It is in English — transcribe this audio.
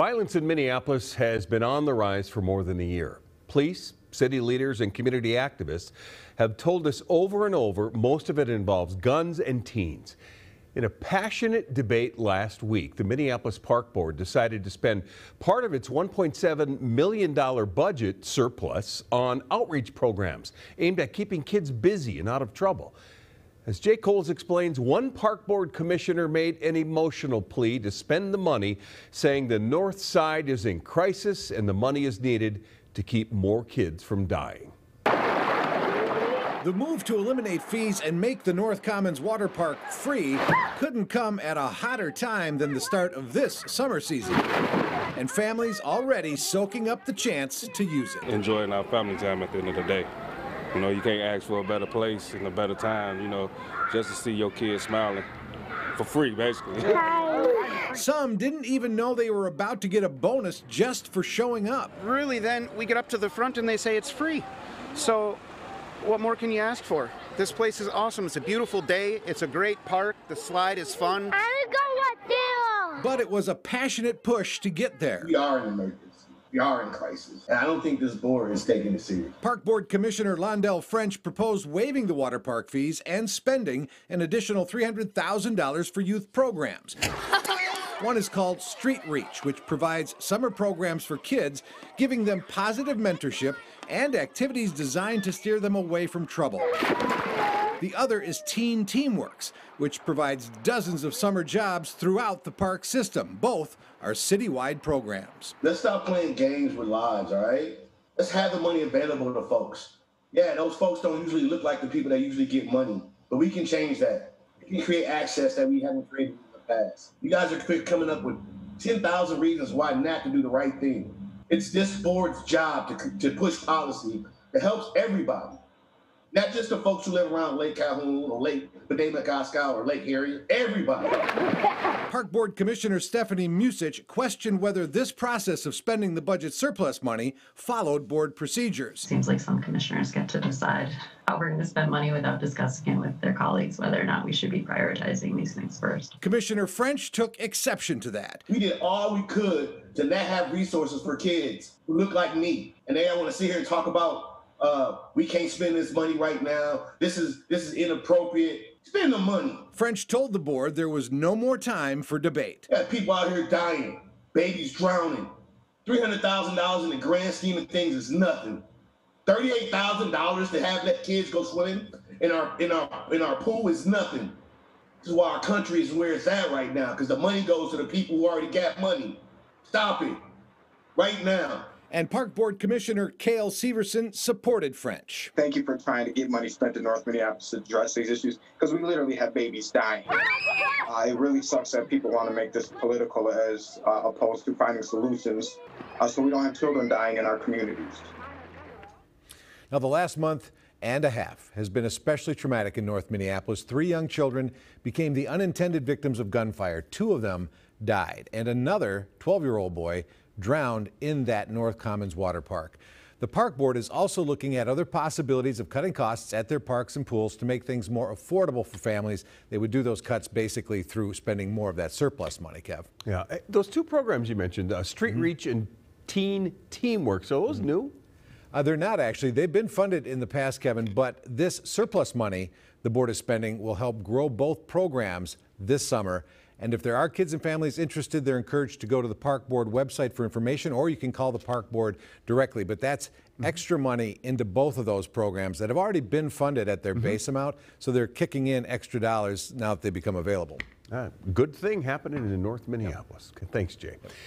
Violence in Minneapolis has been on the rise for more than a year. Police, city leaders, and community activists have told us over and over most of it involves guns and teens. In a passionate debate last week, the Minneapolis Park Board decided to spend part of its $1.7 million budget surplus on outreach programs aimed at keeping kids busy and out of trouble. As Jay Kolls explains, one park board commissioner made an emotional plea to spend the money, saying the north side is in crisis and the money is needed to keep more kids from dying. The move to eliminate fees and make the North Commons Water Park free couldn't come at a hotter time than the start of this summer season. And families already soaking up the chance to use it. Enjoying our family time at the end of the day. You know, you can't ask for a better place and a better time, you know, just to see your kids smiling for free, basically. Some didn't even know they were about to get a bonus just for showing up. Really, then we get up to the front and they say it's free. So, what more can you ask for? This place is awesome. It's a beautiful day. It's a great park. The slide is fun. I go with you. But it was a passionate push to get there. We are in emergency. We are in crisis. And I don't think this board is taking it serious. Park Board Commissioner Londel French proposed waiving the water park fees and spending an additional $300,000 for youth programs. One is called Street Reach, which provides summer programs for kids, giving them positive mentorship and activities designed to steer them away from trouble. The other is Teen Teamworks, which provides dozens of summer jobs throughout the park system. Both are citywide programs. Let's stop playing games with lives, all right? Let's have the money available to folks. Yeah, those folks don't usually look like the people that usually get money, but we can change that. We can create access that we haven't created You guys are coming up with 10,000 reasons why not to do the right thing. It's this board's job to, to push policy that helps everybody. Not just the folks who live around Lake Calhoun or Lake Bde Maka Ska or Lake Harriet, everybody. Park Board Commissioner Stephanie Musich questioned whether this process of spending the budget surplus money followed board procedures. Seems like some commissioners get to decide how we're going to spend money without discussing it with their colleagues, whether or not we should be prioritizing these things first. Commissioner French took exception to that. We did all we could to not have resources for kids who look like me. And they want to sit here and talk about uh, we can't spend this money right now. This is this is inappropriate. Spend the money. French told the board there was no more time for debate. Got people out here dying, babies drowning. Three hundred thousand dollars in the grand scheme of things is nothing. Thirty-eight thousand dollars to have let kids go swimming in our in our in our pool is nothing. This is why our country is where it's at right now, because the money goes to the people who already got money. Stop it. Right now and Park Board Commissioner Kale Severson supported French. Thank you for trying to get money spent in North Minneapolis to address these issues because we literally have babies dying. Uh, it really sucks that people want to make this political as uh, opposed to finding solutions uh, so we don't have children dying in our communities. Now, the last month and a half has been especially traumatic in North Minneapolis. Three young children became the unintended victims of gunfire. Two of them died, and another 12 year old boy drowned in that North Commons water park. The park board is also looking at other possibilities of cutting costs at their parks and pools to make things more affordable for families. They would do those cuts basically through spending more of that surplus money, Kev. Yeah, eh, those two programs you mentioned, uh, Street mm -hmm. Reach and Teen Teamwork, so those mm -hmm. new? Uh, they're not actually. They've been funded in the past, Kevin, but this surplus money the board is spending will help grow both programs this summer. And if there are kids and families interested, they're encouraged to go to the Park Board website for information, or you can call the Park Board directly. But that's mm-hmm. extra money into both of those programs that have already been funded at their mm -hmm. base amount. So they're kicking in extra dollars now that they become available. Ah, good thing happening in North Minneapolis. Thanks, Jay.